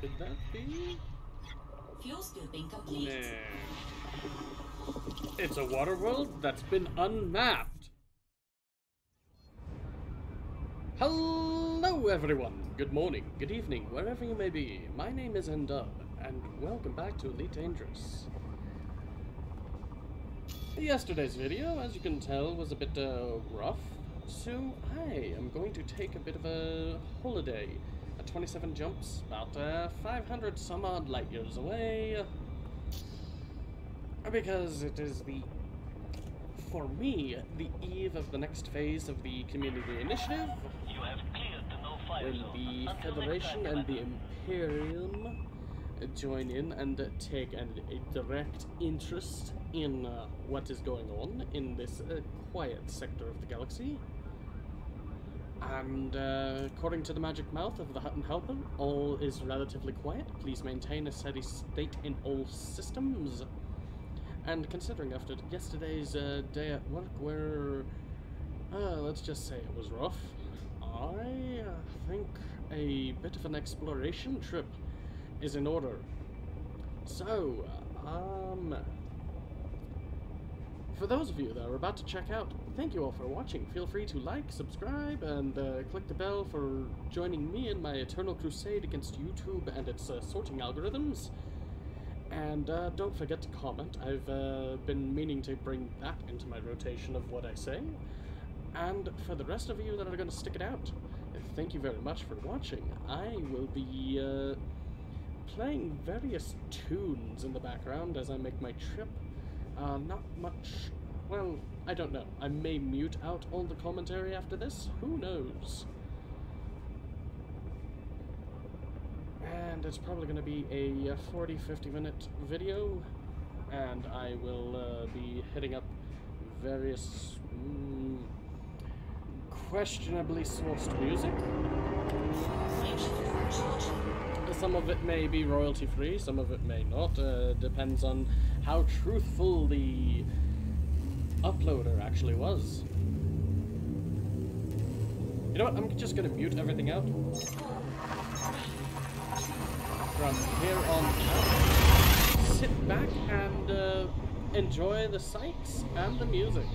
Could that be? Fuel scooping complete. Nah. It's a water world that's been unmapped. Hello, everyone. Good morning, good evening, wherever you may be. My name is Ndub, and welcome back to Elite Dangerous. Yesterday's video, as you can tell, was a bit uh, rough, so I am going to take a bit of a holiday at 27 jumps, about uh, 500 some odd light years away, because it is the, for me, the eve of the next phase of the community initiative, You have cleared the no-fire when zone the until Federation and the. Imperium join in and uh, take an, a direct interest in uh, what is going on in this uh, quiet sector of the galaxy. And uh, according to the magic mouth of the Hutton Helper, all is relatively quiet. Please maintain a steady state in all systems. And considering after yesterday's uh, day at work, where uh, let's just say it was rough, I think a bit of an exploration trip is in order. So, um, for those of you that are about to check out, thank you all for watching. Feel free to like, subscribe, and uh, click the bell for joining me in my eternal crusade against YouTube and its uh, sorting algorithms. And uh, don't forget to comment. I've uh, been meaning to bring that into my rotation of what I say. And for the rest of you that are going to stick it out, thank you very much for watching. I will be uh, playing various tunes in the background as I make my trip. Uh, not much. Well, I don't know. I may mute out all the commentary after this. Who knows? And it's probably going to be a 40 50 minute video. And I will uh, be hitting up various mm, questionably sourced music. Some of it may be royalty free, some of it may not. Uh, depends on how truthful the uploader actually was. You know what? I'm just gonna mute everything out. From here on out, sit back and uh, enjoy the sights and the music.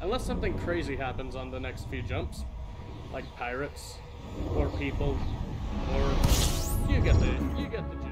Unless something crazy happens on the next few jumps, like pirates, or people, or you get the you get the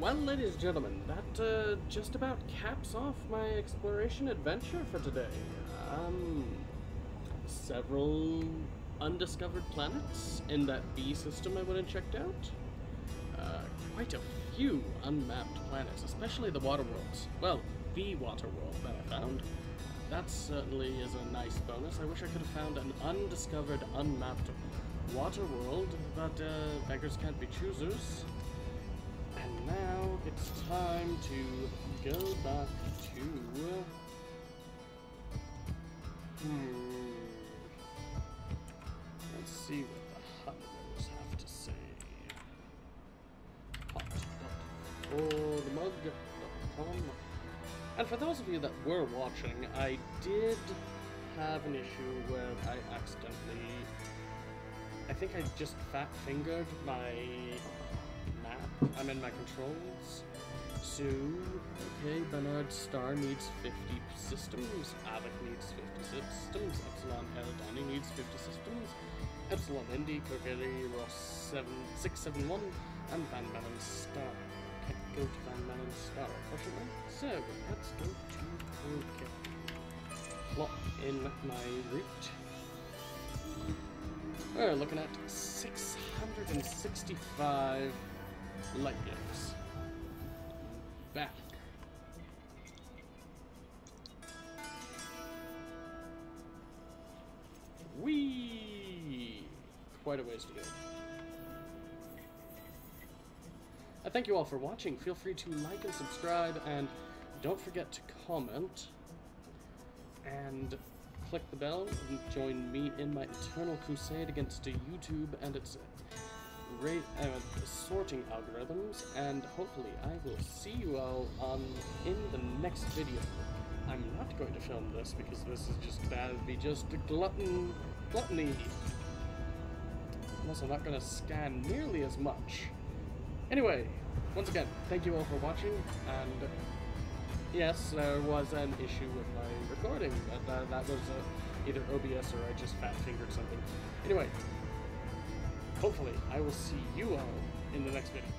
Well, ladies and gentlemen, that uh, just about caps off my exploration adventure for today. Um, several undiscovered planets in that B system I went and checked out. Uh, quite a few unmapped planets, especially the water worlds. Well, the water world that I found. That certainly is a nice bonus. I wish I could have found an undiscovered, unmapped water world, but uh, beggars can't be choosers. Time to go back to. Hmm. Let's see what the Hunters have to say. Hot.forthemug.com. And for those of you that were watching, I did have an issue where I accidentally. I think I just fat fingered my map. I'm in my controls. So, okay, Bernard Star needs 50 systems, Avik needs 50 systems, Epsilon Eridani needs 50 systems, Epsilon Indi, Corvelli, Ross 7, 671, and Van Maanen Star. Can't go to Van Maanen Star, unfortunately. So, let's go to okay. Plot in my route. We're looking at 665 light years. Ways to go. I thank you all for watching. Feel free to like and subscribe, and don't forget to comment and click the bell and join me in my eternal crusade against YouTube and its rate uh, sorting algorithms. And hopefully, I will see you all on in the next video. I'm not going to film this because this is just would be just glutton gluttony. I'm also not going to scan nearly as much. Anyway, once again, thank you all for watching, and yes, there was an issue with my recording, but that, that was uh, either OBS or I just fat fingered something. Anyway, hopefully, I will see you all in the next video.